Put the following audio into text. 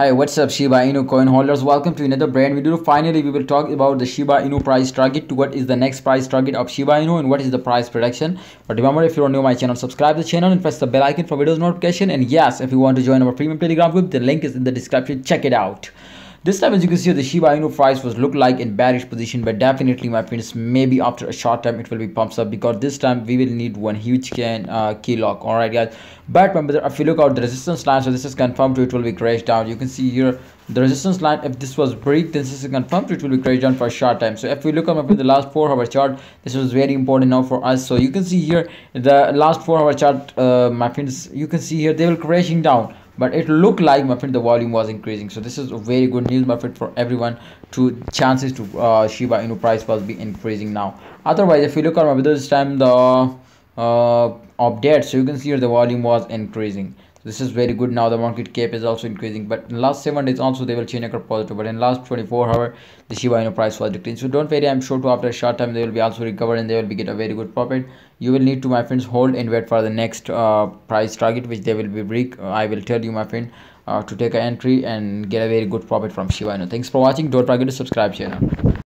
Hi, what's up Shiba Inu coin holders? Welcome to another brand video. Finally, we will talk about the Shiba Inu price target to what is the next price target of Shiba Inu and what is the price prediction. But remember, if you're new to my channel, subscribe to the channel and press the bell icon for videos notification. And yes, if you want to join our premium telegram group, the link is in the description. Check it out. This time as you can see the Shiba Inu price was look like in bearish position but definitely my friends maybe after a short time it will be pumps up because this time we will need one huge can uh, key lock. Alright guys. But remember if you look out the resistance line so this is confirmed to it will be crashed down. You can see here the resistance line if this was break this is confirmed it will be crashed down for a short time. So if we look up the last four hour chart this was very important now for us. So you can see here the last four hour chart uh, my friends you can see here they will crashing down but it looked like my friend the volume was increasing. So this is a very good news my friend for everyone to chances to uh, shiba inu price was be increasing now. Otherwise if you look at my this time the uh, update so you can see here the volume was increasing this is very good. Now the market cap is also increasing but in last seven days also they will change a positive but in last 24 hour the shiba inu price was declining so don't worry i'm sure to after a short time they will be also recovered and they will be get a very good profit. You will need to my friends hold and wait for the next uh, price target which they will be break i will tell you my friend uh, to take an entry and get a very good profit from shiba inu. Thanks for watching. Don't forget to subscribe channel